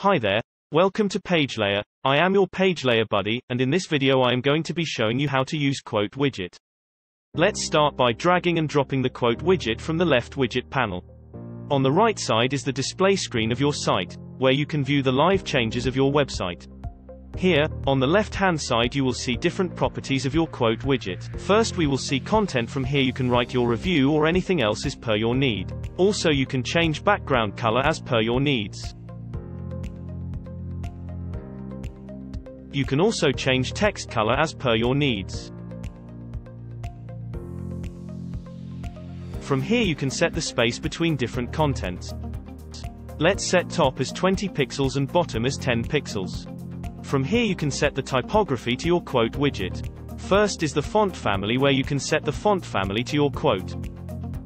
Hi there, welcome to PageLayer. I am your PageLayer buddy, and in this video I am going to be showing you how to use Quote widget. Let's start by dragging and dropping the Quote widget from the left widget panel. On the right side is the display screen of your site, where you can view the live changes of your website. Here, on the left-hand side you will see different properties of your quote widget. First we will see content from here you can write your review or anything else as per your need. Also you can change background color as per your needs. You can also change text color as per your needs. From here you can set the space between different contents. Let's set top as 20 pixels and bottom as 10 pixels. From here you can set the typography to your quote widget. First is the font family where you can set the font family to your quote.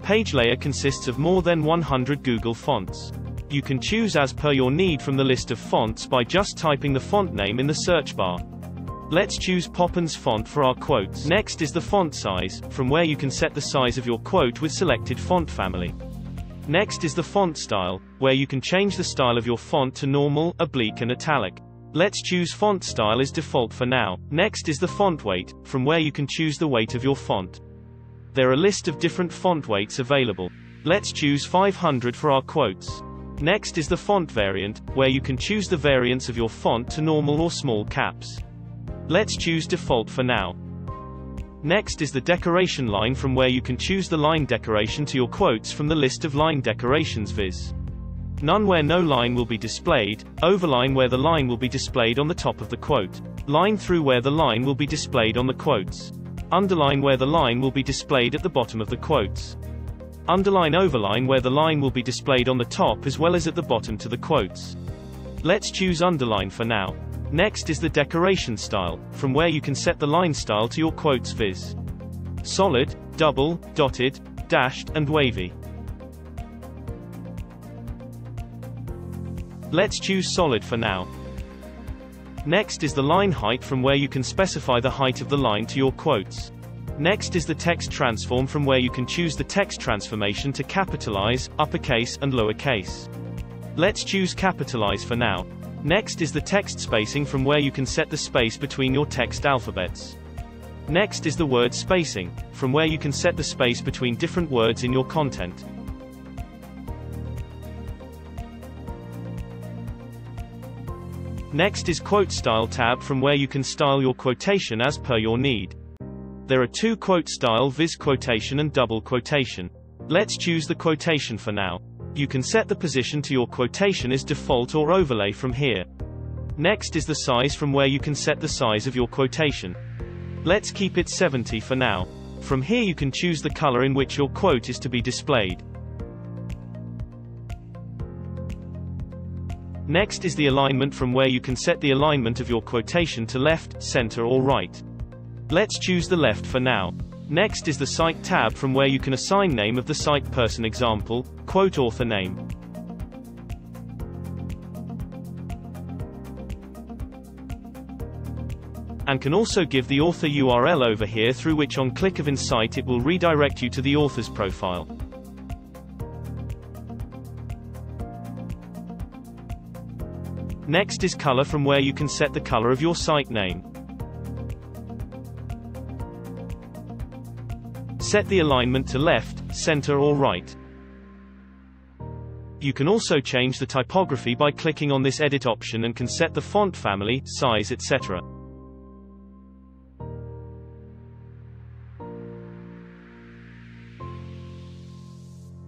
Pagelayer consists of more than 100 Google fonts. You can choose as per your need from the list of fonts by just typing the font name in the search bar. Let's choose Poppins font for our quotes. Next is the font size, from where you can set the size of your quote with selected font family. Next is the font style, where you can change the style of your font to normal, oblique and italic. Let's choose font style as default for now. Next is the font weight, from where you can choose the weight of your font. There are a list of different font weights available. Let's choose 500 for our quotes. Next is the font variant, where you can choose the variance of your font to normal or small caps. Let's choose default for now. Next is the decoration line from where you can choose the line decoration to your quotes from the list of line decorations viz. None where no line will be displayed, overline where the line will be displayed on the top of the quote. Line through where the line will be displayed on the quotes. Underline where the line will be displayed at the bottom of the quotes. Underline overline where the line will be displayed on the top as well as at the bottom to the quotes. Let's choose underline for now. Next is the decoration style, from where you can set the line style to your quotes viz. Solid, double, dotted, dashed, and wavy. Let's choose solid for now. Next is the line height from where you can specify the height of the line to your quotes. Next is the text transform from where you can choose the text transformation to capitalize, uppercase, and lowercase. Let's choose capitalize for now. Next is the text spacing from where you can set the space between your text alphabets. Next is the word spacing, from where you can set the space between different words in your content. Next is Quote Style tab from where you can style your quotation as per your need. There are two quote style viz quotation and double quotation. Let's choose the quotation for now. You can set the position to your quotation as default or overlay from here. Next is the size from where you can set the size of your quotation. Let's keep it 70 for now. From here you can choose the color in which your quote is to be displayed. Next is the alignment from where you can set the alignment of your quotation to left, center or right. Let's choose the left for now. Next is the Cite tab from where you can assign name of the cite person example, quote author name. And can also give the author URL over here through which on click of Insight it will redirect you to the author's profile. Next is color from where you can set the color of your cite name. Set the alignment to left, center or right. You can also change the typography by clicking on this edit option and can set the font family, size etc.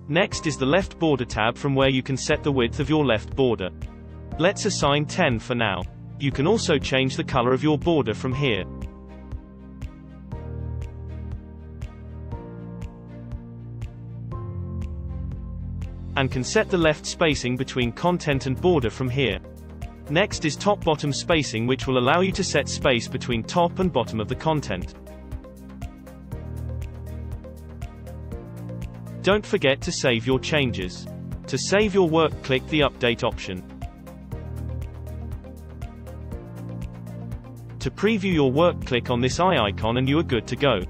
Next is the left border tab from where you can set the width of your left border. Let's assign 10 for now. You can also change the color of your border from here. And can set the left spacing between content and border from here. Next is top-bottom spacing which will allow you to set space between top and bottom of the content. Don't forget to save your changes. To save your work click the update option. To preview your work click on this eye icon and you are good to go.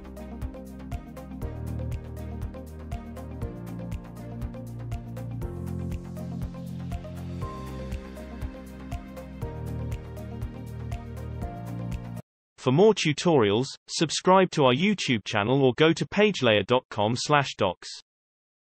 For more tutorials, subscribe to our YouTube channel or go to pagelayer.com/docs.